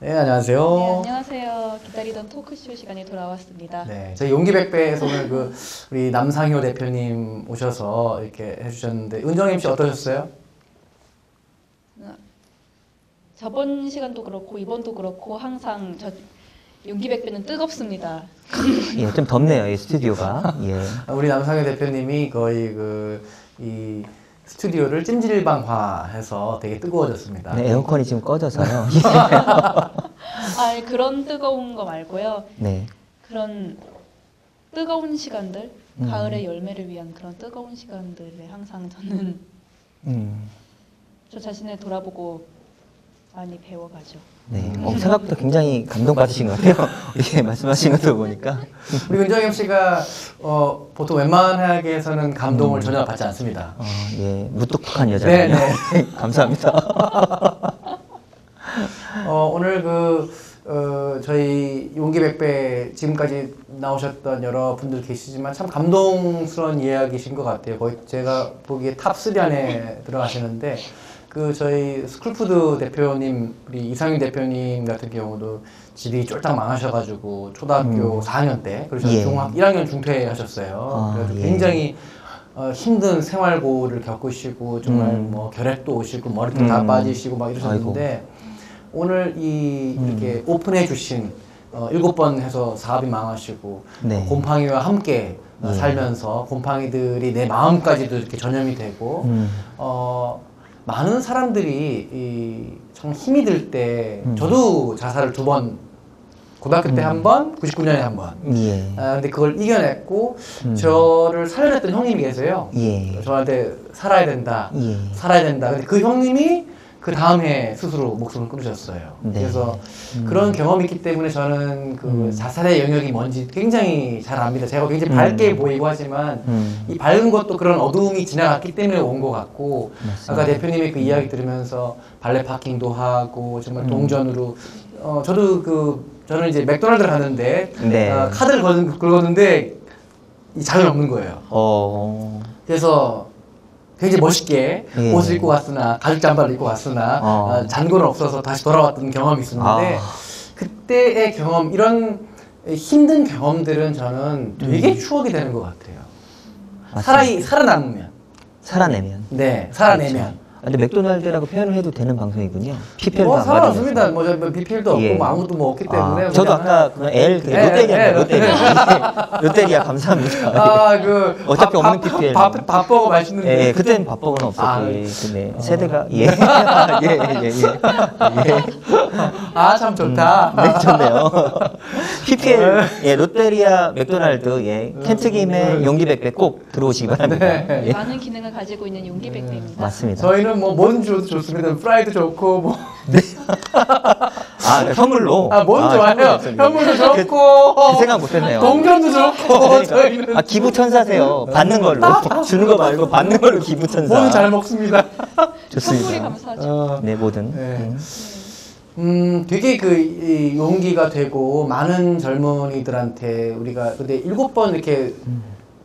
네, 안녕하세요. 네, 안녕하세요. 기다리던 토크쇼 시간이 돌아왔습니다. 네, 저희 용기백배에서 오늘 그 우리 남상효 대표님 오셔서 이렇게 해주셨는데 은정 MC 어떠셨어요? 저번 시간도 그렇고 이번도 그렇고 항상 저 용기백배는 뜨겁습니다. 예, 좀 덥네요, 이 스튜디오가. 예. 우리 남상효 대표님이 거의 그이 스튜디오를 찜질방화해서 되게 뜨거워졌습니다. 네, 에어컨이 지금 꺼져서요. 아 그런 뜨거운 거 말고요. 네. 그런 뜨거운 시간들, 음. 가을의 열매를 위한 그런 뜨거운 시간들에 항상 저는 음, 저 자신을 돌아보고 많이 배워가죠. 네. 어, 생각보다 굉장히 감동받으신 것 같아요. 이게 말씀하신 것도 보니까. 우리 은정 MC가 어, 보통 웬만하게 해서는 감동을 전혀 받지 않습니다. 어, 예, 무뚝뚝한 네, 여자군요. 네. 감사합니다. 어, 오늘 그 어, 저희 용기백배 지금까지 나오셨던 여러 분들 계시지만 참 감동스러운 이야기신 것 같아요. 거의 제가 보기에 top 3 안에 들어가시는데 그 저희 스쿨푸드 대표님 우리 이상윤 대표님 같은 경우도 집이 쫄딱 망하셔가지고 초등학교 4학년 때 그래서 예. 중학 1학년 중퇴하셨어요. 아, 그래서 예. 굉장히 어, 힘든 생활고를 겪으시고 정말 음. 뭐 결핵도 오시고 머리도 다 음. 빠지시고 막 이러셨는데 오늘 이 이렇게 오픈해 주신 어, 일곱 번 해서 사업이 망하시고 네. 어, 곰팡이와 함께 어, 예. 살면서 곰팡이들이 내 마음까지도 이렇게 전염이 되고 음, 어, 많은 사람들이 이, 참 힘이 들때 음. 저도 자살을 두 번 고등학교 때 한 번, 99년에 한 번. 예. 아, 근데 그걸 이겨냈고 음. 저를 살려냈던 형님이 계세요. 예. 저한테 살아야 된다. 예. 살아야 된다. 근데 그 형님이 그 다음 해 스스로 목숨을 끊으셨어요. 네. 그래서 음. 그런 경험이 있기 때문에 저는 그 음. 자살의 영역이 뭔지 굉장히 잘 압니다. 제가 굉장히 음. 밝게 보이고 하지만 음, 이 밝은 것도 그런 어두움이 지나갔기 때문에 온 것 같고 맞습니다. 아까 대표님의 그 이야기 들으면서 발레 파킹도 하고 정말 음. 동전으로 어 저도 그 저는 이제 맥도날드 가는데 네. 어, 카드를 걸, 긁었는데 이 장이 없는 거예요. 어, 그래서 굉장히 멋있게 예. 옷을 입고 갔으나 가죽 잠바를 입고 갔으나 어. 어, 잔고는 없어서 다시 돌아왔던 경험이 있었는데 아. 그때의 경험 이런 힘든 경험들은 저는 되게 음. 추억이 되는 것 같아요. 맞습니다. 살아 살아남으면 살아내면. 네 살아내면 그렇죠. 아, 근데 맥도날드라고 표현을 해도 되는 방송이군요. PPL도 뭐. 가리면서. 뭐, 저, 뭐 BPL도 없고 예. 뭐 아무것도 뭐 없기 때문에 아, 저도 아까 그 L 그 예, 롯데리아 예, 롯데리아 롯데리아 감사합니다. 아그 어차피 없는 PPL. 밥, 밥 먹어 맛있는데 예, 그때는 밥버거는 없었고 아, 예, 근데 세대가 예, 예, 예, 예, 예. 아참 좋다. 네, 좋네요. PPL, 예, 롯데리아, 맥도날드, 예, 켄트김의 용기백배 꼭 들어오시기 바랍니다. 네. 예, 많은 기능을 가지고 있는 용기백배입니다. 맞습니다. 저희는 뭐 뭐든 줘도 좋습니다. 프라이드 좋고 뭐 아, 네, 선물로. 아, 뭔 좋아요. 선물로 현물도 그- 좋고 그 생각 못했네요. 동전도 좋고 그러니까, 저희는 아, 기부 천사세요. 받는 걸로. 주는 거 말고 받는 걸로 기부 천사. 뭐는 잘 먹습니다. 좋습니다. 선물이 감사하죠. 어, 네, 뭐든. 네. 음. 음, 되게 그 이, 용기가 되고 많은 젊은이들한테 우리가 근데 일곱 번 이렇게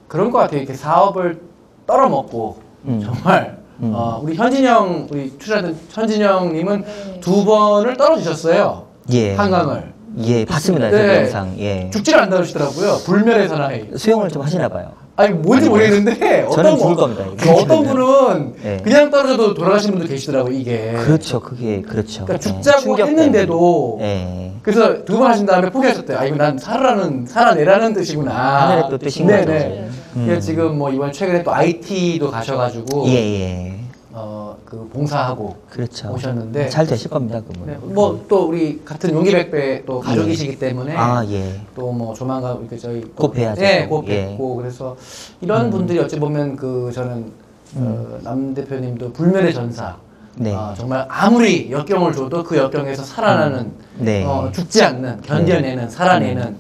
그런 것 같아요. 이렇게 사업을 떨어먹고 음. 정말 음. 어, 우리 현진영 우리 출연했던 현진영님은 네. 두 번을 떨어지셨어요. 예. 한강을 예, 봤습니다. 네. 그 영상. 예. 죽지를 않다 그러시더라고요. 불멸의 사나이. 수영을 좀 하시나 봐요. 아니 뭔지 모르겠는데 저는 어떤 죽을 분- 겁니다. 그 어떤 분은 네. 그냥 떨어져도 돌아가시는 분도 계시더라고 요 이게. 그렇죠. 그게 그렇죠. 그러니까 예, 죽자고 충격 했는데도. 예. 그래서 두 번 하신 다음에 포기하셨대요. 아 이거 난 살아라는 살아내라는 뜻이구나. 하늘의 또 뜻인 네네. 거죠. 음. 그래서 지금 뭐 이번 최근에 또 IT도 가셔가지고 예, 예. 어그 봉사하고 그렇죠. 오셨는데 잘 되실 겁니다, 그분. 네, 뭐또 우리 같은 용기백배 또 가족이시기 때문에 아, 예. 또 뭐 조만간 이렇게 저희 곧 뵈야죠. 네, 곧 예. 뵙고 그래서 이런 분들이 어찌 보면 그 저는 어, 남 대표님도 불멸의 전사. 네. 아, 정말 아무리 역경을 줘도 그 역경에서 살아나는 네. 어, 죽지 않는 견뎌내는 살아내는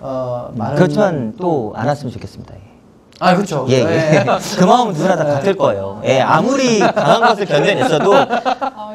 어, 많은 그렇지만 또 안 왔으면 좋겠습니다. 예. 아 그렇죠. 예, 네. 예. 그 마음은 누구나 다 같을 거예요. 예, 아무리 강한 것을 견뎌냈어도,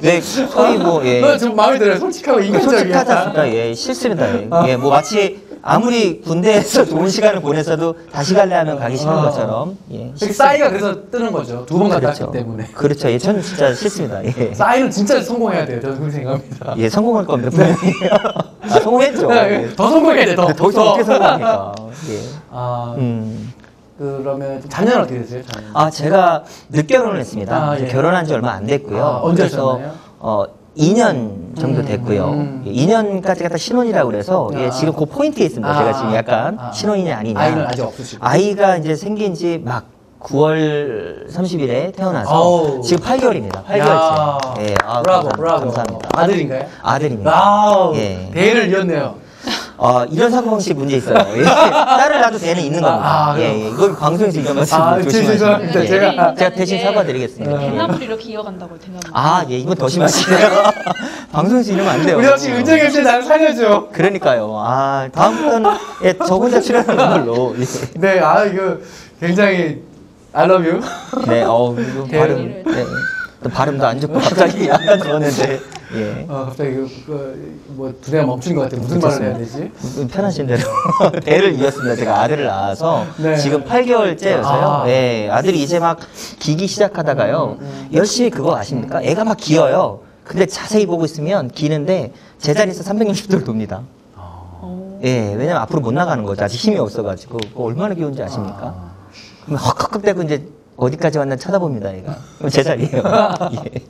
왜, 소위 뭐, 예. 너 지금 마음에 들어요. 솔직하고 솔직하지 인간적이야. 않습니까? 예, 싫습니다. 예. 예, 뭐 마치 아무리 군대에서 좋은 시간을 보냈어도 다시 갈래 하면 가기 싫은 아. 것처럼. 예. 그 싸이가 그래서 뜨는 거죠. 두 번 갔다 그렇죠. 때문에. 그렇죠. 예, 저는 진짜 싫습니다. 예. 싸이는 진짜 성공해야 돼요. 저는 그렇게 생각합니다. 예, 성공할 겁니다. 분명히. 아, 성공했죠. 예. 더 성공해야 돼. 더. 더 이상 어떻게 성공합니까? 예. 아, 음. 그러면 자녀는 어떻게 되세요? 자녀는? 아, 제가 늦 결혼을 했습니다. 아, 예. 결혼한 지 얼마 안 됐고요. 아, 언제 그래서, 하셨나요? 어, 2년 정도 음, 됐고요. 음. 예, 2년까지가 딱 신혼이라고 그래서 예, 아. 지금 그 포인트에 있습니다. 아, 제가 지금 약간 아, 아. 신혼이냐 아니냐. 아이는 아직 없으시고. 아이가 이제 생긴 지 막 9월 30일에 태어나서 아우. 지금 8개월입니다. 8개월째. 야. 예, 아, 브라보, 감사, 브라보. 감사합니다. 아들인가요? 아들입니다. 와우. 예. 대를 이었네요. 어, 이런 사고방식 문제 있어요. 예. 딸을 낳아도 되는 있는 겁니다. 아, 아, 예, 예. 이건 방송에서 이런 말씀 아, 죄송합니다. 예. 제가- 제가 대신 사과드리겠습니다. 네. 대나무리로 기어간다고 대나무. 아, 예, 이건 더 심하시네요. 방송에서 이러면 안 돼요. 우리 혹시 은정현 씨 나를 살려줘. 그러니까요. 아, 다음부터는 예, 저 혼자 출연하는 걸로. 예. 네, 아 이거 굉장히 I love you. 네, 어, 이거 발음, 네. 또 발음도 안 좋고 갑자기 약간 좋았는데, 예. 어, 갑자기 그, 그, 뭐 두대가 멈춘 것 같아. 무슨 말을 해야 되지? 음, 편하신 대로 대를 이었습니다. 제가 아들을 낳아서 네. 지금 8개월째여서요. 아. 네, 아들이 이제 막 기기 시작하다가요. 열심히 그거 아십니까? 애가 막 기어요. 근데 자세히 보고 있으면 기는데 제자리에서 360도를 돕니다. 어. 예, 왜냐면 앞으로 못 나가는 거죠. 아직 힘이 없어가지고. 얼마나 귀여운지 아십니까? 그럼 헉헉헉 대고 이제 어디까지 왔나 쳐다봅니다, 얘가. 제자리에요. 예.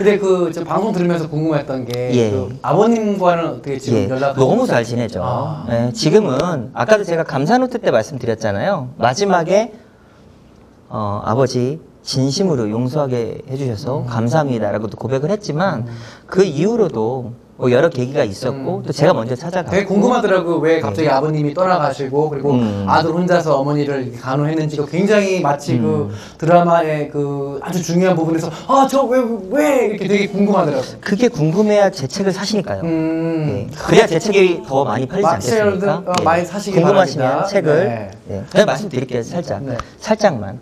근데 그저 방송 들으면서 궁금했던 게 예. 그 아버님과는 어떻게 지금 예, 연락? 너무 잘 지내죠. 아. 예, 지금은 아까도 제가 감사노트 때 말씀드렸잖아요. 마지막에 어, 아버지 진심으로 용서하게 해주셔서 감사합니다라고도 고백을 했지만 그 이후로도 뭐 여러 계기가 있었고 또 제가 먼저 찾아가고 되게 궁금하더라고 왜 갑자기 아버님이 떠나가시고 그리고 음. 아들 혼자서 어머니를 이렇게 간호했는지가 굉장히 마치 음. 그 드라마의 그 아주 중요한 부분에서 아 저 왜 왜 이렇게 되게 궁금하더라고. 그게 궁금해야 제 책을 사시니까요. 음. 예, 그래야 제 책이 더 많이 팔리지 않겠습니까? 어, 많이 사시기 궁금하시면 바랍니다. 책을 네. 네. 제가 말씀드릴게요 살짝 네. 살짝만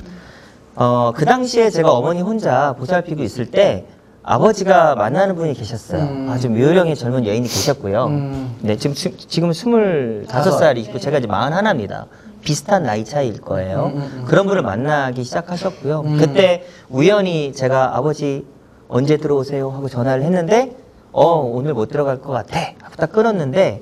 어, 그 당시에 제가 어머니 혼자 보살피고 있을 때 아버지가 만나는 분이 계셨어요 음. 아주 묘령의 젊은 여인이 계셨고요 음. 네, 지금 수- 지금 25살이시고 제가 이제 41입니다 비슷한 나이 차이일 거예요 음, 음, 음. 그런 분을 만나기 시작하셨고요 음. 그때 우연히 제가 아버지 언제 들어오세요 하고 전화를 했는데 어 오늘 못 들어갈 것 같아 하고 딱 끊었는데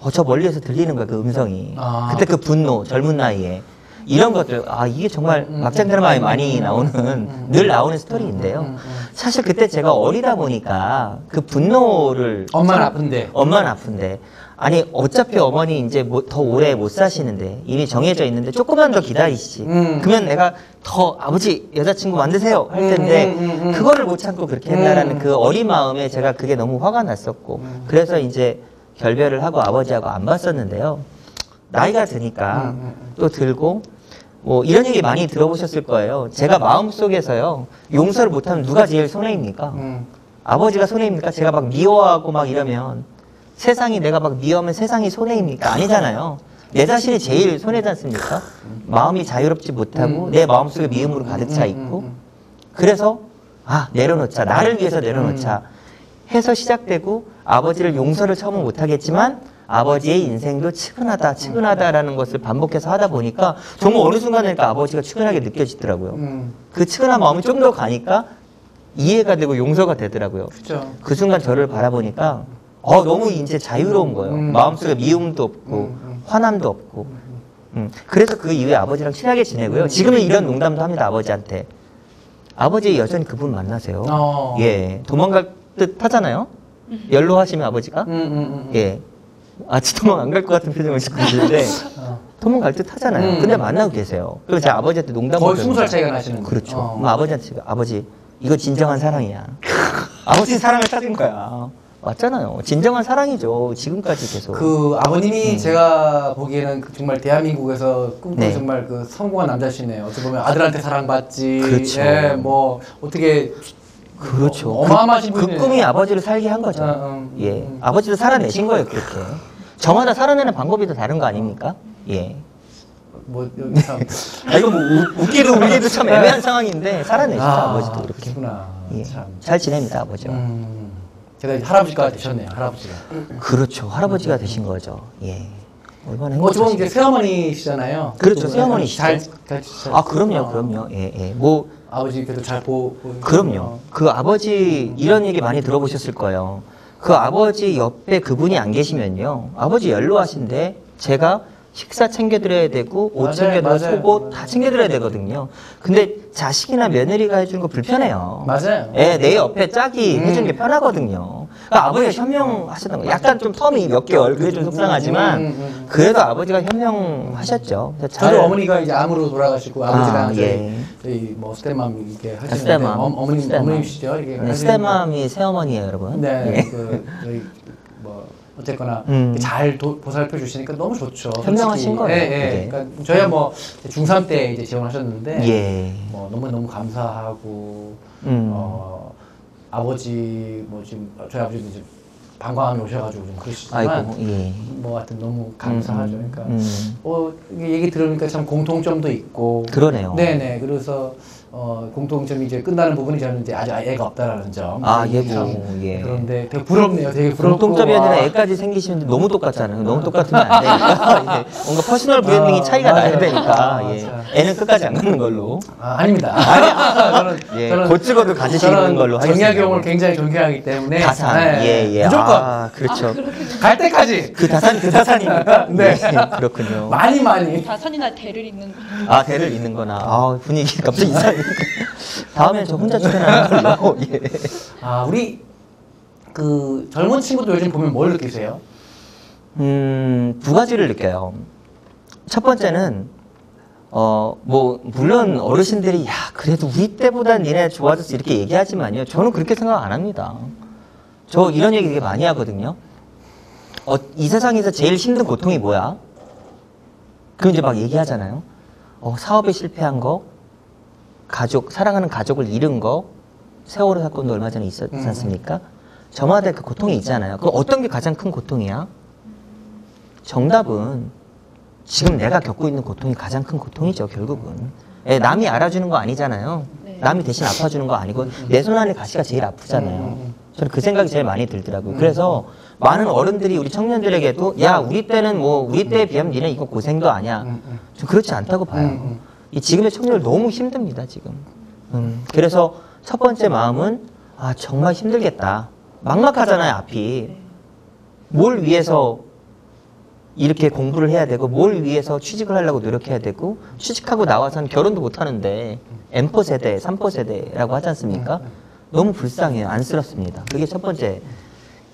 어, 저 멀리에서 들리는 거야 그 음성이 아. 그때 그 분노 젊은 나이에 이런 것들 아 이게 정말 막장 드라마에 많이 나오는 늘 나오는 스토리인데요 음, 음. 사실 그때 제가 어리다 보니까 그 분노를 엄마는 아픈데. 엄마는 아픈데 아니 어차피 어머니 이제 뭐, 더 오래 못 사시는데 이미 정해져 있는데 조금만 더 기다리시지 음. 그러면 내가 더 아버지 여자친구 만드세요 할 텐데 음, 음, 음, 음. 그거를 못 참고 그렇게 했나라는 음. 그 어린 마음에 제가 그게 너무 화가 났었고 그래서 이제 결별을 하고 아버지하고 안 봤었는데요 나이가 드니까 음, 음, 또 들고 뭐 이런 얘기 많이 들어보셨을 거예요 제가 마음속에서요 용서를 못하면 누가 제일 손해입니까 음. 아버지가 손해입니까? 제가 막 미워하고 막 이러면 세상이 내가 막 미워하면 세상이 손해입니까? 아니잖아요. 내 자신이 제일 손해지 않습니까? 마음이 자유롭지 못하고 내 마음속에 미움으로 가득 차 있고 그래서 아 내려놓자 나를 위해서 내려놓자 해서 시작되고 아버지를 용서를 처음은 못하겠지만 아버지의 인생도 측은하다 측은하다라는 것을 반복해서 하다 보니까 정말 어느 순간에니까 아버지가 측은하게 느껴지더라고요. 음. 그 측은한 마음이 좀 더 가니까 이해가 되고 용서가 되더라고요. 그렇죠. 그 순간 저를 바라보니까 어 너무 이제 자유로운 거예요. 음. 마음속에 미움도 없고 음, 음. 화남도 없고. 음. 그래서 그 이후에 아버지랑 친하게 지내고요. 지금은 이런 농담도 합니다 아버지한테. 아버지 여전히 그분 만나세요. 어. 예, 도망갈 듯 하잖아요. 연로하시면 아버지가 음, 음, 음. 예. 아직 도망 안갈 것 같은 표정을 짓고 있는데 어. 도망갈 듯 하잖아요. 음. 근데 만나고 계세요. 그래서 제가 아버지한테 농담을 거의 스무 살. 차이가 나시는 거예요. 그렇죠. 어. 그럼 아버지한테 제가, 아버지 이거 진정한 사랑이야. 아버지 사랑을 찾은 거야. 맞잖아요. 진정한 사랑이죠. 지금까지 계속. 그 아버님이 제가 보기에는 그 정말 대한민국에서 꿈꾸는 네. 정말 그 성공한 남자시네요. 어떻게 보면 아들한테 사랑받지. 그렇죠. 예, 뭐 어떻게 그렇죠. 어, 어마어마하신 그. 그 꿈이 아버지를 살게 한 거죠. 어, 음, 예. 음. 아버지도 살아내신 거예요, 그렇게. 저마다 살아내는 방법이 다 다른 거 아닙니까? 예. 뭐 여기 참 아, 이거 뭐 우- 웃기도 울기도 참 애매한 상황인데 살아내시죠, 아, 버지도 그렇게. 그렇구나. 예. 참. 잘 지냅니다, 아버지와. 음. 게다가 할아버지가 되셨네요. 할아버지가. 그렇죠. 할아버지가 되신 거죠. 예. 얼마나 어찌 보면 이제 행복하시겠어요. 새어머니시잖아요. 그렇죠, 좀 새어머니시죠. 잘, 잘, 잘, 아 그럼요, 어, 그럼요. 예, 예. 뭐 아버지 그래도 잘 보. 보- 그럼요. 어. 그 아버지 이런 얘기 많이 들어보셨을 거예요. 그 아버지 옆에 그분이 안 계시면요. 아버지 연로하신데 제가 식사 챙겨드려야 되고 옷 챙겨드려. 속옷 다 챙겨드려야 되거든요. 근데 자식이나 며느리가 해주는 거 불편해요. 맞아요. 예, 내 옆에 짝이 음. 해주는 게 편하거든요. 그러니까 아버지가 현명하셨던 거. 약간 좀 term이 몇 개월 그게 좀 속상하지만 음, 음, 음. 그래도 아버지가 현명하셨죠. 저도 어머니가 이제 암으로 돌아가시고 아버지랑 아, 저희, 예. 저희 뭐 stepmom 이렇게 하시는데 stepmom. 어, 어머님 stepmom. 어머님이시죠 이렇게 네, stepmom이 새어머니예요, 여러분. 네, 예. 그 저희 뭐 어쨌거나 음. 잘 도, 보살펴 주시니까 너무 좋죠. 현명하신. 거예요, 예, 예. 그러니까 저희가 뭐 중3 때 이제 지원하셨는데 예. 뭐 너무 너무 감사하고 음. 어 아버지 뭐 지금 저희 아버지도 이제 방광암이 오셔가지고 좀 그러시지만 아이고, 예. 뭐 하여튼 너무 감사하죠. 음, 그러니까 음. 어 얘기 들으니까 참 공통점도 있고 그러네요. 네네. 그래서 어 공통점이 이제 끝나는 부분이 저는 이제 아직 애가 없다라는 점. 아, 이게 예고, 참 예. 그런데 되게 부럽네요. 되게 부럽고. 공통점이 아니라 와. 애까지 생기시는데 너무 똑같잖아요. 너무 똑같으면 안 되니까. 이제 뭔가 personal branding이 아, 차이가 나야. 되니까. 아, 예. 애는 끝까지 안 갖는 걸로. 아, 아닙니다. 저는 예, 곧 죽어도 가지시는 걸로 하겠습니다. 정약용을 굉장히 존경하기 때문에 다산. 네, 예, 예. 무조건 아, 그렇죠. 갈 때까지 그 다산, 그 다산입니까? 네. 예, 그렇군요. 많이 많이. 다산이나 대를 잇는 아, 대를 잇는 거나. 아, 분위기 갑자기 이상해. 다음엔 저 혼자 출연하는 걸로. 예. 아 우리 그 젊은 친구들 요즘 보면 뭘 느끼세요? 음, 두 가지를 느껴요. 첫 번째는, 어, 뭐, 물론 어르신들이, 야, 그래도 우리 때보단 니네 좋아졌어. 이렇게 얘기하지만요. 저는 그렇게 생각 안 합니다. 저 이런 얘기 되게 많이 하거든요. 어, 이 세상에서 제일 힘든 고통이 뭐야? 그럼 이제 막 얘기하잖아요. 어, 사업에 실패한 거, 가족, 사랑하는 가족을 잃은 거, 세월호 사건도 얼마 전에 있었지 음. 않습니까? 저마다 그 고통이 있잖아요. 그 어떤 게 가장 큰 고통이야? 정답은 지금 내가 겪고 있는 고통이 가장 큰 고통이죠, 결국은. 예, 남이 알아주는 거 아니잖아요. 네. 남이 대신 아파주는 거 아니고 내 손 안에 가시가 제일 아프잖아요. 음. 저는 그 생각이 제일 많이 들더라고요. 그래서 많은 어른들이 우리 청년들에게도 야, 우리 때는 뭐 우리 때에 비하면 니네 이거 고생도 아니야. 음, 음. 좀 그렇지 않다고 봐요. 이 지금의 청년들 너무 힘듭니다, 지금. 음, 그래서 첫 번째 마음은 아, 정말 힘들겠다. 막막하잖아요, 앞이. 뭘 위해서 이렇게 공부를 해야 되고 뭘 위해서 취직을 하려고 노력해야 되고 취직하고 나와서는 결혼도 못 하는데 M4 세대, 3포 세대라고 하지 않습니까? 너무 불쌍해요. 안쓰럽습니다. 그게 첫 번째.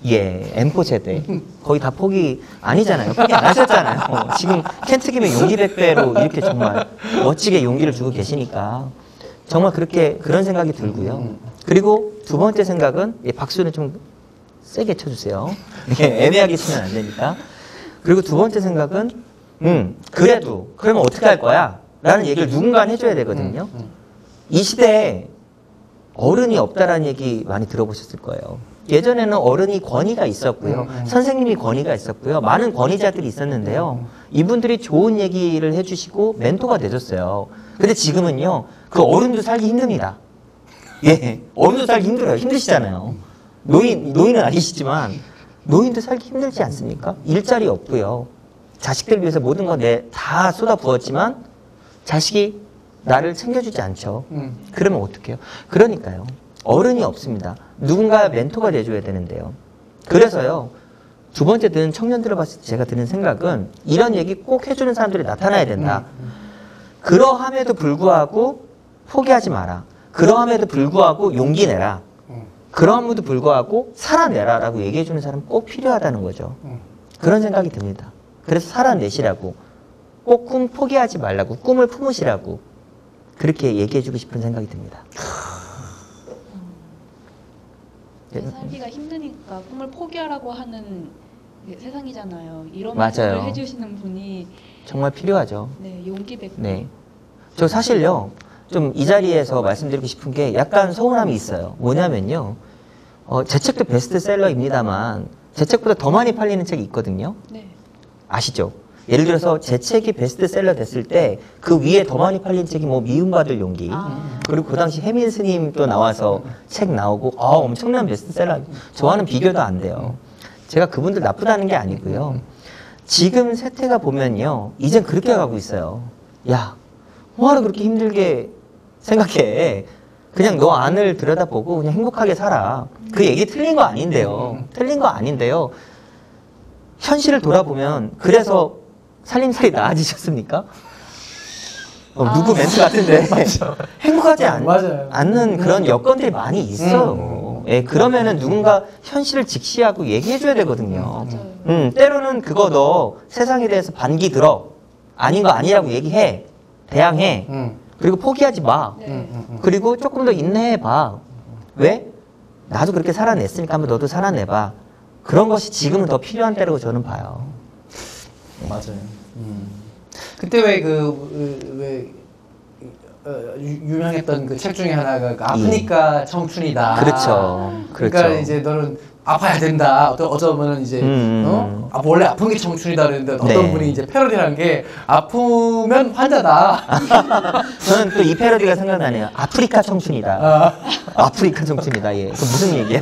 예, M4 세대. 거의 다 포기 아니잖아요. 포기 안 하셨잖아요. 지금 켄트김의 용기 백배로 이렇게 정말 멋지게 용기를 주고 계시니까 정말 그렇게 그런 생각이 들고요. 그리고 두 번째 생각은 예, 박수는 좀 세게 쳐주세요. 예, 애매하게 치면 안 되니까. 그리고 두 번째 생각은 음 그래도 그러면 어떻게 할 거야? 라는 얘기를 누군가 해줘야 되거든요. 음. 이 시대에 어른이 없다라는 얘기 많이 들어보셨을 거예요. 예전에는 어른이 권위가 있었고요. 선생님이 권위가 있었고요. 많은 권위자들이 있었는데요. 이분들이 좋은 얘기를 해주시고 멘토가 되줬어요. 근데 지금은요, 그 어른도 살기 힘듭니다. 예, 어른도 살기 힘들어요. 힘드시잖아요. 노인, 노인은 아니시지만, 노인도 살기 힘들지 않습니까? 일자리 없고요. 자식들 위해서 모든 거내다 쏟아 부었지만, 자식이 나를 챙겨주지 않죠. 음. 그러면 어떡해요? 그러니까요. 어른이 없습니다. 누군가 멘토가 돼줘야 되는데요. 그래서요. 두 번째 드는 청년들을 봤을 때 제가 드는 생각은 이런 얘기 꼭 해주는 사람들이 나타나야 된다. 그러함에도 불구하고 포기하지 마라. 그러함에도 불구하고 용기 내라. 음. 그러함에도 불구하고 살아내라라고 얘기해주는 사람 꼭 필요하다는 거죠. 음. 그런 생각이 듭니다. 그래서 살아내시라고 꼭 꿈 포기하지 말라고 꿈을 품으시라고 그렇게 얘기해주고 싶은 생각이 듭니다. 네. 살기가 힘드니까 꿈을 포기하라고 하는 게 세상이잖아요. 이런 맞아요. 말씀을 해주시는 분이 정말 필요하죠. 네 용기 백. 네. 저 사실요, 좀 이 자리에서 말씀드리고 싶은 게 약간 서운함이 있어요. 뭐냐면요, 어, 제 책도 베스트셀러입니다만, 제 책보다 더 많이 팔리는 책이 있거든요. 네. 아시죠? 예를 들어서 제 책이 베스트셀러 됐을 때 그 위에 더 많이 팔린 책이 뭐 미움받을 용기 아. 그리고 그 당시 해민 스님도 나와서 책 나오고 아 엄청난 베스트셀러 저와는 비교도 안 돼요. 제가 그분들 나쁘다는 게 아니고요. 지금 세태가 보면요. 이젠 그렇게 가고 있어요. 야, 뭐하러 그렇게 힘들게 생각해. 그냥 너 안을 들여다보고 그냥 행복하게 살아. 그 얘기 틀린 거 아닌데요. 틀린 거 아닌데요. 현실을 돌아보면 그래서 살림살이 나아지셨습니까? 어, 누구 멘트 같은데 행복하지 않, 맞아요. 않는 그런 여건들이 많이 있어요. 예, 그러면은 누군가 현실을 직시하고 얘기해줘야 되거든요. 맞아요. 음, 때로는 그거 너 세상에 대해서 반기 들어. 아닌 거 아니라고 얘기해. 대항해. 음. 그리고 포기하지 마. 네. 음, 음, 음. 그리고 조금 더 인내해봐. 왜? 나도 그렇게 살아냈으니까 한번 너도 살아내봐. 그런 것이 지금은 더 필요한 때라고 저는 봐요. 맞아요. 음. 그때 왜그왜 어, 유- 유명했던 그 책 중에 하나가 그 아프니까 청춘이다. 그렇죠. 그러니까 그렇죠. 이제 너는 아파야 된다. 어떤 어쩌면은 이제 음. 어? 아, 원래 아픈 게 청춘이다 그랬는데 어떤 네. 분이 이제 패러디한 게 아프면 환자다. 저는 또 이 패러디가 생각나네요. 아프리카 청춘이다. 아, 아프리카 청춘이다. 예. 그 무슨 얘기야?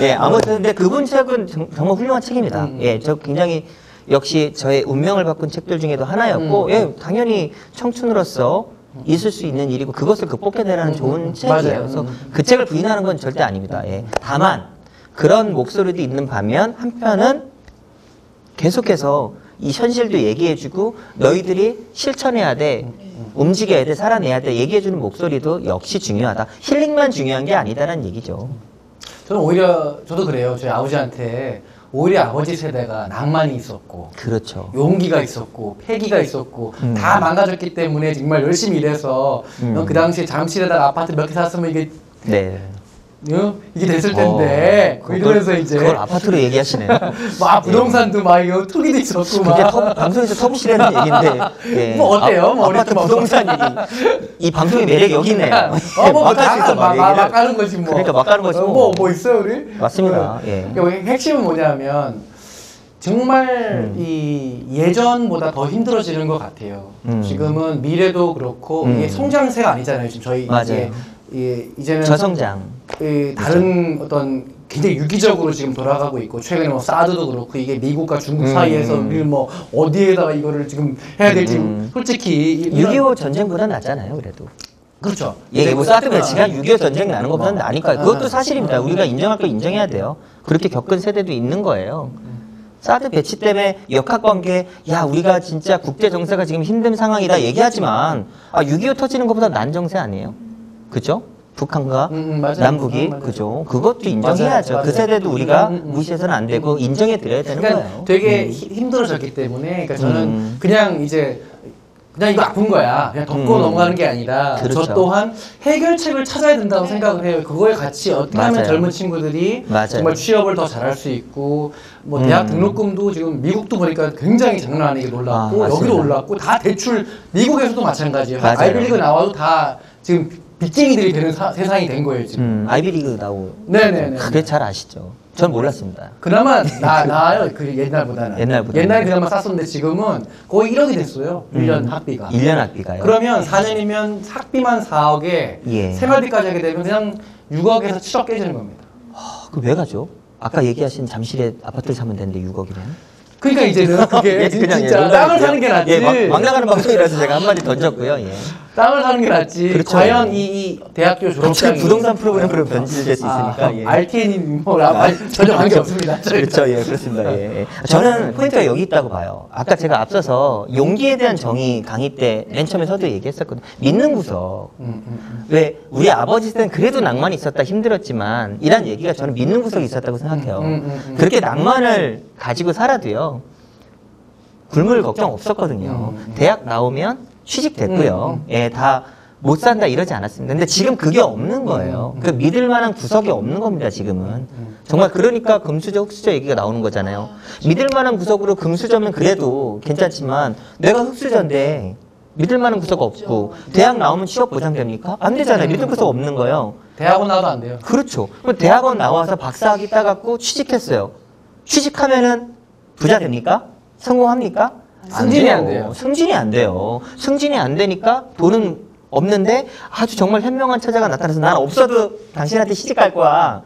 예. 아무튼 근데 그분 책은 정, 말 훌륭한 책입니다. 음. 예. 저 굉장히 역시 저의 운명을 바꾼 책들 중에도 하나였고, 음. 예. 당연히 청춘으로서 있을 수 있는 일이고 그것을 극복해내라는 좋은 음. 책이에요. 맞아요. 그래서 음. 그 책을 부인하는 건 절대 아닙니다. 예. 다만 그런 목소리도 있는 반면 한편은 계속해서 이 현실도 얘기해주고 너희들이 실천해야 돼, 움직여야 돼, 살아내야 돼 얘기해주는 목소리도 역시 중요하다. 힐링만 중요한 게 아니다라는 얘기죠. 저는 오히려 저도 그래요. 저희 아버지한테 오히려 아버지 세대가 낭만이 있었고 그렇죠. 용기가 있었고 패기가 있었고 음. 다 망가졌기 때문에 정말 열심히 일해서 음. 어, 그 당시에 잠실에다가 아파트 몇 개 샀으면 이게 네. 어? 이게 됐을 텐데 어, 뭐 이러면서 이제 그걸 아파트로 얘기하시네요. 막 부동산도 막 이거 투기도 있었고 그게 막 터, 방송에서 터부시라는 얘기인데 예. 뭐 어때요? 뭐 아파트 부동산 얘기 이 방송의 매력이 여기 있네요. 어 뭐 막할수 있어, 막 막, 얘기를. 막 가는 거지 뭐 그러니까 막 가는 거지 어, 뭐. 뭐, 뭐 있어요 우리? 맞습니다. 예. 그러니까 핵심은 뭐냐면 정말 음. 이 예전보다 더 힘들어지는 것 같아요. 음. 지금은 미래도 그렇고 음. 이게 성장세가 아니잖아요. 지금 저희 맞아요. 이제 이, 이제는 저성장. 이 다른 어떤 굉장히 유기적으로 지금 돌아가고 있고 최근에 뭐 사드도 그렇고 이게 미국과 중국 음. 사이에서 우리 뭐 어디에다가 이거를 지금 해야 될지 음. 솔직히 이- 이런- 6.25 전쟁보다 낫잖아요, 그래도. 그렇죠. 예, 뭐 사드 배치가 아, 6.25 전쟁 나는 것보다 나니까 그것도 사실입니다. 우리가 인정할 거 인정해야 돼요. 그렇게 겪은 세대도 있는 거예요. 사드 배치 때문에 역학관계, 야 우리가 진짜 국제 정세가 지금 힘든 상황이다 얘기하지만 아, 6.25 터지는 것보다 난 정세 아니에요? 그죠? 북한과 음, 음. 남북이 음. 그죠? 그것도 인정해야죠. 맞아요, 그. 세대도 우리가 음, 음, 음. 무시해서는 안 되고 인정해 드려야 되는 그러니까 거예요. 되게 힘들어졌기 때문에 그러니까 저는 음. 그냥 이제 그냥 이거 아픈 거야. 그냥 덮고 음. 넘어가는 게 아니라 그렇죠. 저 또한 해결책을 찾아야 된다고 생각을 해요. 그거에 같이 어떻게 하면 맞아요. 젊은 친구들이 맞아요. 정말 취업을 더 잘할 수 있고 뭐 음. 대학 등록금도 지금 미국도 보니까 굉장히 장난 아니게 아, 올랐고 맞습니다. 여기도 올랐고 다 대출 미국에서도 마찬가지예요. 맞아요. 아이비리그 나와도 다 지금 빚쟁이들이 되는 사- 세상이 된 거예요 지금. 음, 아이비리그 나오. 네네네. 그게 잘 아시죠? 전 몰랐습니다. 그나마 나 나아요 그 옛날보다는 옛날보다는. 옛날에 그나마 쌌었는데 지금은 거의 1억이 됐어요 1년 음. 학비가 1년 학비가요. 그러면 4년이면 학비만 4억에 예. 생활비까지 하게 되면 그냥 6억에서 7억 깨지는 겁니다 그왜 가죠? 아까 얘기하신 잠실에 아파트를 사면 되는데 6억이면? 그러니까 이제는 그게 예, 그냥, 예, 진짜. 땅을 사는 게 낫지 예, 막, 막 나가는 방송이라서 제가 한마디 던졌고요. 예. 땅을 사는 게 낫지 그렇죠. 과연 이, 이 대학교 갑자기 졸업장이 부동산 프로그램으로 변질될 수 아, 있으니까. 예. RTN이 뭐 아, 전혀 관계 없습니다 그렇죠, 예, 그렇습니다. 예, 예. 저는 포인트가 여기 있다고 봐요. 아까 제가 앞서서 용기에 대한 정의 강의 때 맨 처음에 서도 얘기했었거든요. 믿는 구석. 음, 음, 음. 왜 우리 아버지 때는 그래도 낭만이 있었다 힘들었지만 이란 얘기가 저는 믿는 구석이 있었다고 생각해요. 음. 그렇게 낭만을 가지고 살아도요 굶을 걱정 없었거든요. 음, 음. 대학 나오면 취직됐고요. 예, 다 못 산다 이러지 않았습니다. 근데 지금 그게 없는 거예요. 음, 그 믿을 만한 구석이 없는 겁니다. 지금은 정말 그러니까 금수저 흑수저 얘기가 나오는 거잖아요. 믿을 만한 구석으로 금수저면 그래도 괜찮지만 내가 흑수저인데 믿을 만한 구석 없고 대학 나오면 취업 보장됩니까? 안 되잖아요. 믿을 구석 없는 거예요. 대학원 나도 안 돼요 그렇죠. 그럼 대학원 나와서 박사학위 따갖고 취직했어요. 취직하면은 부자 됩니까? 성공합니까? 승진이 안 돼요. 승진이 안 돼요. 승진이 안 되니까 돈은 없는데 아주 정말 현명한 처자가 나타나서 난 없어도 당신한테 시집 갈 거야.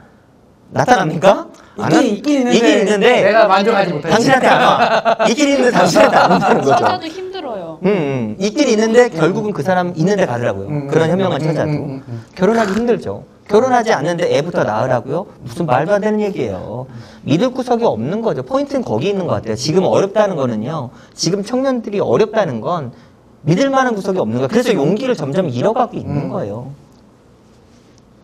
나타납니까? 안 있긴, 한- 있긴 있는데, 있긴 있는데 내가 만족하지 못해. 당신한테 안 와. 있긴 있는데 당신한테 안 온다는 거죠. 찾아도 힘들어요. 음, 음. 있긴 있는데 결국은 그 사람 있는데 가더라고요. 음, 그런 음, 현명한 음, 처자도. 음, 음, 음. 결혼하기 힘들죠. 결혼하지 않는데 애부터 낳으라고요? 무슨 말도 안 되는 얘기예요. 믿을 구석이 없는 거죠. 포인트는 거기 있는 것 같아요. 지금 어렵다는 거는요. 지금 청년들이 어렵다는 건 믿을 만한 구석이 없는 거예요. 그래서 용기를 점점 잃어가고 있는 음. 거예요.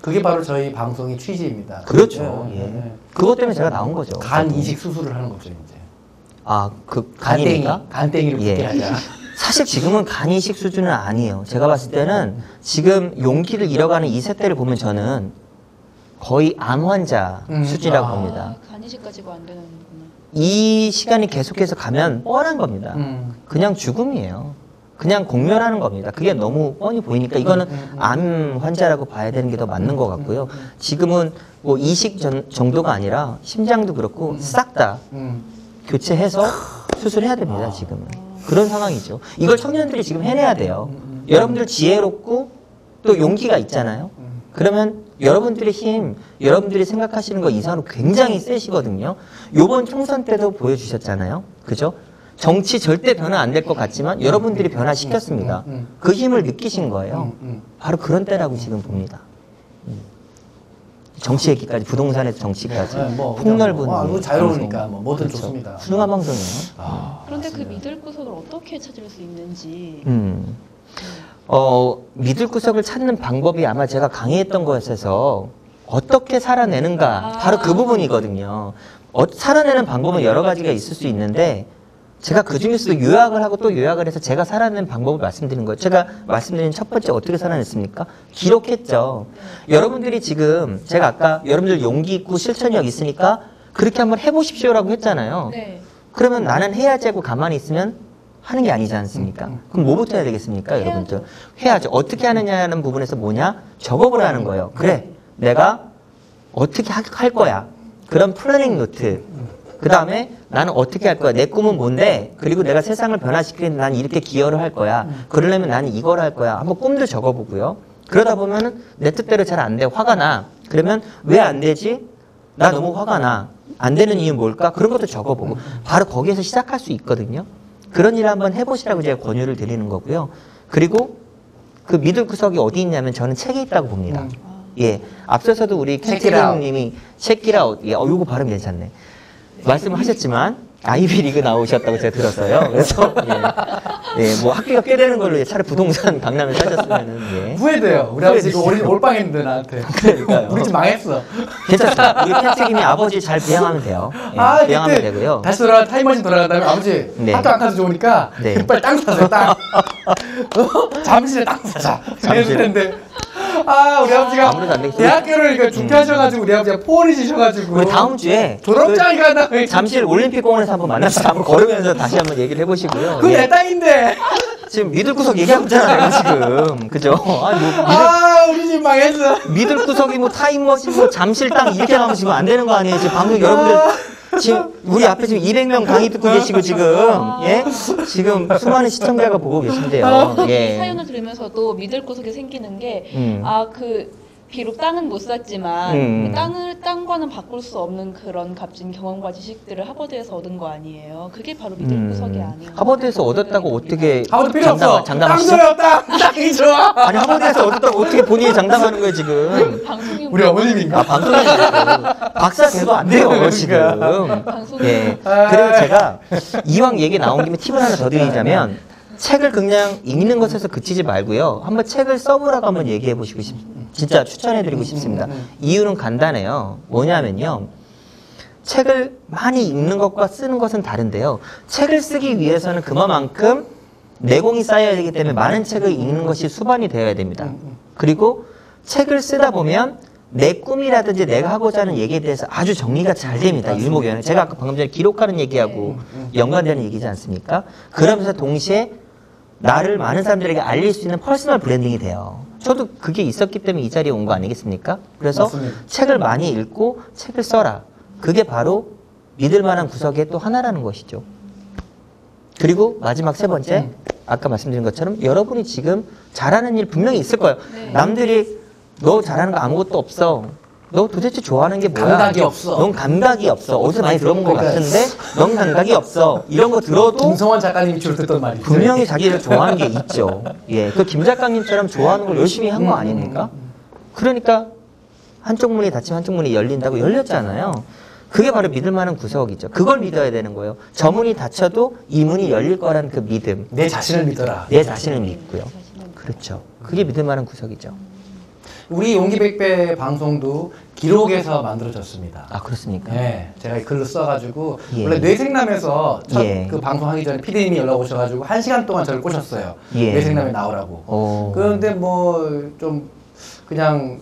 그게 바로 저희 방송의 취지입니다. 그렇죠. 예, 예. 예. 그것 때문에 제가 나온 거죠. 간. 이식 수술을 하는 거죠 이제. 아, 그 간땡이, 간입니까? 간땡이를 예. 붙게 하자. 사실 지금은 간 이식 수준은 아니에요. 제가 봤을 때는 지금 용기를 잃어가는 이 세대를 보면 저는 거의 암 환자 음. 수준이라고 아. 봅니다. 아, 간이식까지가 안 되는구나. 이 시간이 계속해서 가면 뻔한 겁니다. 음. 그냥 죽음이에요. 그냥 공멸하는 겁니다. 그게 너무 뻔히 보이니까 이거는 음, 암 환자라고 봐야 되는 게 더 맞는 것 같고요. 지금은 뭐 이식 전- 정도가 아니라 심장도 그렇고 싹다 음. 교체해서 수술해야 됩니다. 지금은 그런 상황이죠. 이걸 청년들이 지금 해내야 돼요. 여러분들 지혜롭고 또 용기가 있잖아요. 그러면 여러분들의 힘, 여러분들이 생각하시는 거 이상으로 굉장히 세시거든요. 요번 총선 때도 보여주셨잖아요. 그죠? 정치 절대 변화 안 될 것 같지만 여러분들이 변화시켰습니다. 음, 음. 그 힘을 느끼신 거예요. 음, 음. 바로 그런 때라고 지금 봅니다. 음. 정치 얘기까지, 부동산에서 정치까지. 네, 뭐 폭넓은. 뭐, 아, 예, 그거 자유로우니까 방송. 뭐 뭐든 그렇죠. 좋습니다. 훌륭한 방송이에요. 아, 그런데 그 맞습니다. 믿을 구석을 어떻게 찾을 수 있는지. 음. 어, 믿을 구석을 찾는 방법이 아마 제가 강의했던 거였어서 어떻게 살아내는가 아. 바로 그 부분이거든요. 어, 살아내는 방법은 여러 가지가 있을 수 있는데 제가 그 중에서도 요약을 하고 또 요약을 해서 제가 살아내는 방법을 말씀드린 거예요. 제가 말씀드린 첫 번째 어떻게 살아냈습니까? 기록했죠. 여러분들이 지금 제가 아까 여러분들 용기 있고 실천력 있으니까 그렇게 한번 해보십시오라고 했잖아요. 네. 그러면 나는 해야지 하고 가만히 있으면 하는 게 아니지 않습니까? 그럼 뭐부터 해야 되겠습니까, 여러분들? 해야죠. 어떻게 하느냐는 부분에서 뭐냐? 적어보라는 거예요. 그래, 내가 어떻게 하- 할 거야. 그런 planning 노트. 그 다음에 나는 어떻게 할 거야. 내 꿈은 뭔데? 그리고 내가 세상을 변화시키는데 나는 이렇게 기여를 할 거야. 그러려면 나는 이걸 할 거야. 한번 꿈도 적어보고요. 그러다 보면은 내 뜻대로 잘 안 돼. 화가 나. 그러면 왜 안 되지? 나 너무 화가 나. 안 되는 이유 뭘까? 그런 것도 적어보고 바로 거기에서 시작할 수 있거든요. 그런 일을 한번 해보시라고 제가 권유를 드리는 거고요. 그리고 그 믿을 구석이 어디 있냐면 저는 책에 있다고 봅니다. 음. 예, 앞서서도 우리. 캔티님이 체키라웃, 예, 어, 요거 발음 괜찮네. 말씀을 하셨지만 아이비리그 나오셨다고 제가 들었어요. 그래서 예, 예, 뭐 학비가 꽤 되는 걸로 차라리 부동산 강남에 사셨으면은 예. 후회돼요. 우리 아버지 이거 후회되시죠. 올올빵 했는데 나한테. 그러니까요. 우리 집 망했어. 괜찮습니다. 우리 캔티님이 아버지 잘 비양하면 돼요. 예, 아, 비양하면 그때 되고요. 다시 돌아가 타임머신 돌아간 다음에 아버지 네. 학교 안 가서 좋으니까 네. 빨리 땅 사세요 땅. 어? 잠실에 땅 사자. 잠실. 그랬는데 아 우리 아버지가 아무래도 안 되겠죠. 대학교를 이거 중퇴하셔가지고 우리 아버지가 포원이 지셔가지고 우리 다음 주에 졸업장이 가나 그 잠실 올림픽공원에서 한번 만나서 한번 걸으면서 다시 한번 얘기를 해보시고요. 그건 예. 내 땅인데 지금 믿을 구석 얘기하고 있잖아요, 지금. 그죠? 아, 뭐, 믿을, 아 우리 집 망했어. 믿을 구석이 뭐 타임머신, 뭐 잠실 땅 이렇게 가면 지금 안 되는 거 아니에요? 지금 방금 여러분들. 지금 우리 앞에 지금 200명 강의 듣고 계시고 지금 예? 지금 수많은 시청자가 보고 계신데요. 이 예. 사연을 들으면서도 믿을 구석이 생기는 게 음. 아그 비록 땅은 못 샀지만 음. 그 땅을 땅과는 바꿀 수 없는 그런 값진 경험과 지식들을 하버드에서 얻은 거 아니에요. 그게 바로 믿을 음. 구석이 아니에요. 하버드에서 얻었다고 어떻게 아무도 필요 없어. 장담, 땅 장담하시죠? 줘요 땅. 땅이 좋아. 아니 하버드에서 얻었다고 어떻게 본인이 장담하는 거예요 지금 방송이 우리 어머님인가? 아, 방송이 박사 돼도 안 돼요, 지금. 방송이 예. 아. 그리고 제가 이왕 얘기 나온 김에 팁을 하나 더 드리자면 책을 그냥 읽는 것에서 그치지 말고요. 한번 책을 써보라고 한번 얘기해 보시고 싶, 진짜 추천해 드리고 싶습니다. 이유는 간단해요. 뭐냐면요. 책을 많이 읽는 것과 쓰는 것은 다른데요. 책을 쓰기 위해서는 그만큼 내공이 쌓여야 되기 때문에 많은 책을 읽는 것이 수반이 되어야 됩니다. 그리고 책을 쓰다 보면 내 꿈이라든지 내가 하고자 하는 얘기에 대해서 아주 정리가 잘 됩니다. 일목요연에. 제가 아까 방금 전에 기록하는 얘기하고 연관되는 얘기지 않습니까? 그러면서 동시에 나를 많은 사람들에게 알릴 수 있는 personal branding이 돼요. 저도 그게 있었기 때문에 이 자리에 온 거 아니겠습니까? 그래서 맞습니다. 책을 많이 읽고 책을 써라. 그게 바로 믿을 만한 구석의 또 하나라는 것이죠. 그리고 마지막 세 번째, 아까 말씀드린 것처럼 여러분이 지금 잘하는 일 분명히 있을 거예요. 네. 남들이 너 잘하는 거 아무것도 없어. 너 도대체 좋아하는 게 뭐야? 감각이 없어. 넌 감각이 없어. 어디서 많이 들어본 것 그러니까. 같은데 넌 감각이 없어. 이런 거 들어도 김성원 작가님이 주로 듣던 말이죠. 분명히 자기를 좋아하는 게 있죠. 예, 그 김 작가님처럼 좋아하는 걸 열심히 한거 음, 아닙니까? 그러니까 한쪽 문이 닫히면 한쪽 문이 열린다고 열렸잖아요. 그게 바로 믿을 만한 구석이죠. 그걸 믿어야 되는 거예요. 저 문이 닫혀도 이 문이 열릴 거라는 그 믿음. 내 자신을 믿어라. 내 자신을 믿고요. 그렇죠. 그게 믿을 만한 구석이죠. 우리 용기백배 방송도 기록에서 만들어졌습니다. 아, 그렇습니까? 네, 제가 이 글로 써가지고 예. 원래 뇌생남에서 첫 예. 그 방송하기 전에 피디님이 연락 오셔가지고 한 시간 동안 저를 꼬셨어요. 예. 뇌생남에 나오라고. 오. 그런데 뭐 좀 그냥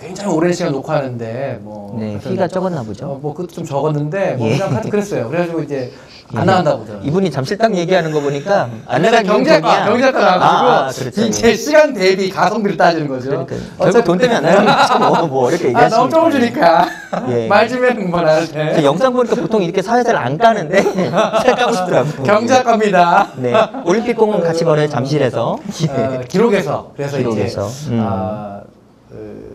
굉장히 오랜 시간 녹화하는데 뭐 네, 키가 적었나 보죠. 어, 뭐 그것도 좀 적었는데 뭐 예. 그냥 하여튼 그랬어요. 그래가지고 이제 안 예. 나간다고 저는. 이분이 잠실당 얘기하는 거 보니까 안 내가 나가는 경제과. 경제과 나가지고 아, 아, 그렇죠. 이제 시간 대비 가성비를 따지는 거죠. 그러니까 결국 돈 때문에 안 나가는 거죠. 뭐, 뭐 이렇게 아 얘기하시는 너무 조금 주니까 예. 말좀 해는 거 나한테. 저 영상 보니까 보통 이렇게 사회자를 안 까는데 살 까고 싶더라고. 경제학과입니다. 네. 올림픽 공은 같이 벌어요 잠실에서. 어, 기록에서 그래서 기록에서. 이제 음. 아, 어,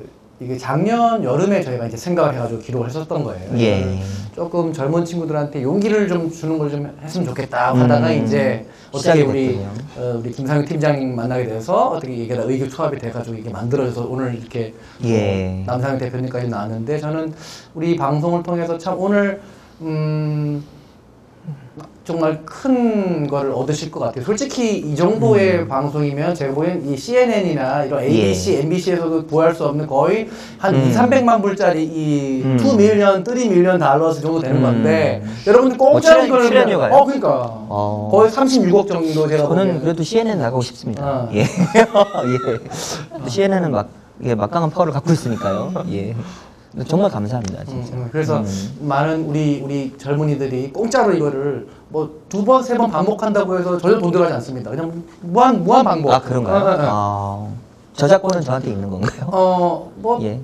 이게 작년 여름에 저희가 이제 생각을 해가지고 기록을 했었던 거예요. 예. 조금 젊은 친구들한테 용기를 좀 주는 걸 좀 했으면 좋겠다 하다가 음. 이제 어떻게 우리 됐군요. 어, 우리 김상윤 팀장님 만나게 돼서 어떻게 다 의견 조합이 돼가지고 이게 만들어져서 오늘 이렇게 예. 어, 남상윤 대표님까지 나왔는데 저는 우리 방송을 통해서 참 오늘 음. 정말 큰 거를 얻으실 것 같아요. 솔직히 이 정도의 음. 방송이면 제가 보기엔 이 CNN이나 이런 ABC, 예. MBC에서도 구할 수 없는 거의 한 음. 2, 300만 불짜리 이 음. 2 밀리언, 3 밀리언 달러스 정도 되는 음. 건데 여러분들 꼭 어, 출연료가요? 어 그러니까 어. 거의 36억 정도 제가 저는 보기에는. 그래도 CNN 나가고 싶습니다. 어. 예. 예. CNN은 막 예, 막강한 파워를 갖고 있으니까요. 예. 정말 감사합니다, 진짜. 음, 음, 그래서 음. 많은 우리 우리 젊은이들이 공짜로 이거를 뭐 두 번 세 번 반복한다고 해서 전혀 돈 들어가지 않습니다. 그냥 무한 무한 반복. 아 그런가요? 어, 어, 어. 아, 저작권은 저한테 있는 건가요? 어, 뭐 예.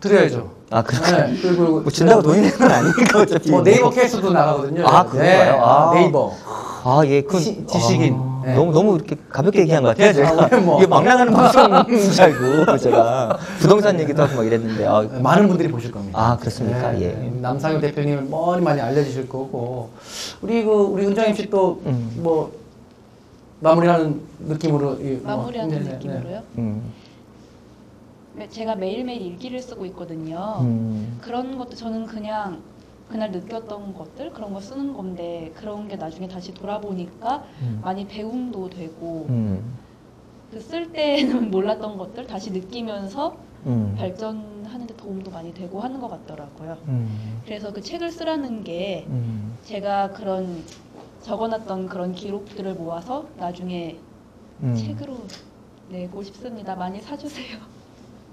드려야죠. 아 그런가요? 네, 그리고 뭐 준다고 돈이 되는 건 아니니까 어차피. 뭐 네이버 캐스트도 나가거든요. 아, 네, 그런가요? 아. 네이버. 아, 예, 그 지- 지식인. 아, 네. 너무 너무 이렇게 가볍게 얘기한 것 같아요. 제가 아, 왜 뭐. 이게 막 나가는 방송인 줄 알고 제가 부동산 얘기도 하고 막 이랬는데 아, 많은 분들이 보실 겁니다. 아, 그렇습니까? 예. 남상효 대표님을 많이 많이 알려주실 거고 우리 그 우리 은정임 씨 또뭐 음. 마무리하는 느낌으로 이 뭐, 마무리하는 네, 네, 네. 느낌으로요. 음, 네, 제가 매일매일 일기를 쓰고 있거든요. 음, 그런 것도 저는 그냥 그날 느꼈던 것들 그런 거 쓰는 건데 그런 게 나중에 다시 돌아보니까 음. 많이 배움도 되고 음, 그쓸 때는 몰랐던 것들 다시 느끼면서 음, 발전하는데 도움도 많이 되고 하는 것 같더라고요. 음, 그래서 그 책을 쓰라는 게 음, 제가 그런 적어놨던 그런 기록들을 모아서 나중에 음. 책으로 내고 싶습니다. 많이 사주세요.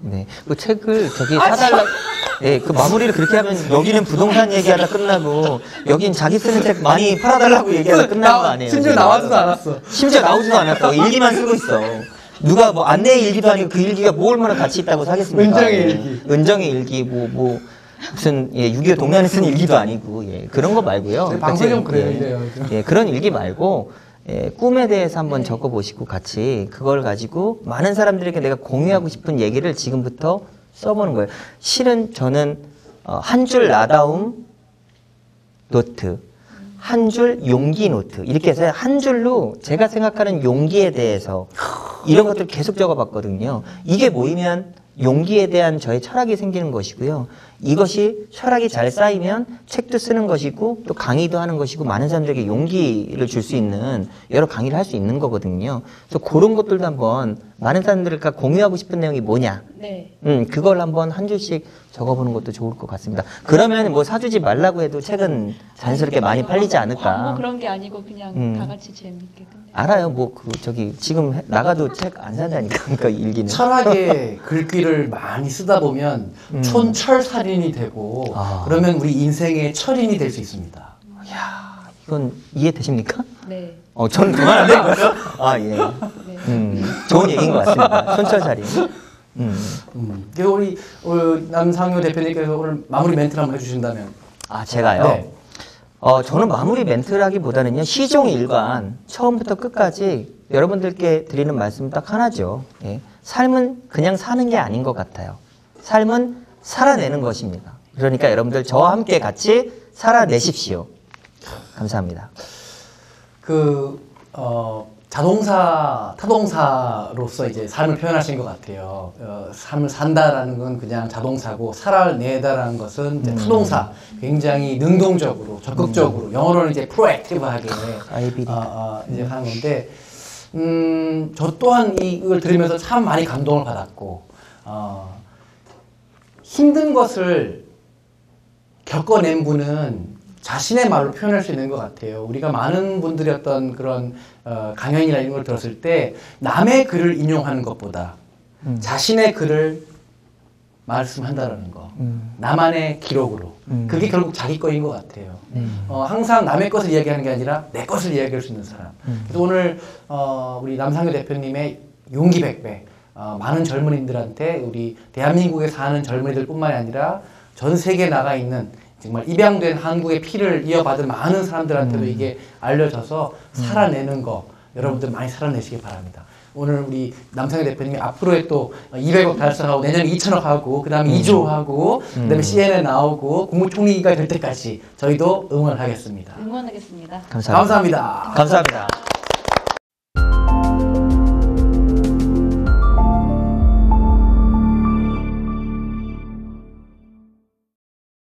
네, 그 책을 저기 사달라. 네, 그 마무리를 그렇게 하면 여기는 부동산 얘기하다 끝나고 여긴 자기 쓰는 책 많이 팔아달라고 얘기하다 끝난 거 아니에요? 심지어 지금? 나와지도 않았어. 심지어 나오지도 않았어. 일기만 쓰고 있어. 누가 뭐 안내 일기도 아니고 그 일기가 뭐 얼마나 가치 있다고 사겠습니까? 은정의 예. 일기. 은정의 일기 뭐 뭐 무슨 예, 6.25 동란에 쓴 일기도 아니고 예, 그런 거 말고요. 그러니까 그래요, 예. 예, 그런 일기 말고 예, 꿈에 대해서 한번 네. 적어보시고 같이 그걸 가지고 많은 사람들에게 내가 공유하고 싶은 얘기를 지금부터 써보는 거예요. 실은 저는 어, 한줄 나다움 노트, 한 줄 용기 노트 이렇게 해서 한 줄로 제가 생각하는 용기에 대해서 이런 것들 을 계속 적어봤거든요. 이게 모이면 용기에 대한 저의 철학이 생기는 것이고요. 이것이 철학이 잘 쌓이면 책도 쓰는 것이고 또 강의도 하는 것이고 많은 사람들에게 용기를 줄 수 있는 여러 강의를 할 수 있는 거거든요. 그래서 그런 것들도 한번 많은 사람들과 공유하고 싶은 내용이 뭐냐. 네. 음, 그걸 한번 한 줄씩 적어보는 것도 좋을 것 같습니다. 그러면 뭐 사주지 말라고 해도 책은 자연스럽게 많이 팔리지 않을까. 그런 게 아니고 그냥 음. 다 같이 재밌게 끝내. 알아요. 뭐 그 저기 지금 해- 나가도 책 안 산다니까. 그 일기는. 철학의 글귀를 많이 쓰다 보면 음. 촌철살인 이 되고 아. 그러면 우리 인생의 철인이 될 수 있습니다. 이건 이해되십니까? 네. 어, 저는 그만 안 되는 거죠? 아, 예. 네. 음, 좋은 얘기인 것 같습니다. 손철살인. 음. 음. 그래서 우리 어, 남상효 대표님께서 오늘 마무리 멘트를 한번 해주신다면 아, 제가요? 네. 어, 저는 마무리 멘트라기보다는요, 시종 일관, 처음부터 끝까지 여러분들께 드리는 말씀은 딱 하나죠. 예. 삶은 그냥 사는 게 아닌 것 같아요. 삶은 살아내는 것입니다. 그러니까 여러분들 저와 함께 같이 살아내십시오. 감사합니다. 그 어, 자동사 타동사로서 이제 삶을 표현하신 것 같아요. 어, 삶을 산다라는 건 그냥 자동사고 살아내다라는 것은 이제 타동사. 굉장히 능동적으로 적극적으로 영어로는 이제 프로액티브하게 아이비리. 어, 어, 이제 하는 건데 음, 저 또한 이걸 들으면서 참 많이 감동을 받았고 어, 힘든 것을 겪어낸 분은 자신의 말로 표현할 수 있는 것 같아요. 우리가 많은 분들이 어떤 그런 어, 강연이나 이런 걸 들었을 때 남의 글을 인용하는 것보다 자신의 글을 말씀한다라는 거. 나만의 기록으로. 그게 결국 자기 거인 것 같아요. 어, 항상 남의 것을 이야기하는 게 아니라 내 것을 이야기할 수 있는 사람. 그래서 오늘 어, 우리 남상규 대표님의 용기 백배 어, 많은 젊은이들한테 우리 대한민국에 사는 젊은이들뿐만이 아니라 전 세계에 나가 있는 정말 입양된 한국의 피를 이어받은 많은 사람들한테도 이게 알려져서 살아내는 거 여러분들 많이 살아내시기 바랍니다. 오늘 우리 남상희 대표님이 앞으로의 또 200억 달성하고 내년에 2천억 하고 그다음에 2조 하고 그다음에 CNN 나오고 국무총리가 될 때까지 저희도 응원하겠습니다. 응원하겠습니다. 감사합니다. 감사합니다. 감사합니다.